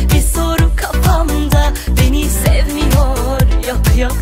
Bir soru kafamda beni sevmiyor. Yok yok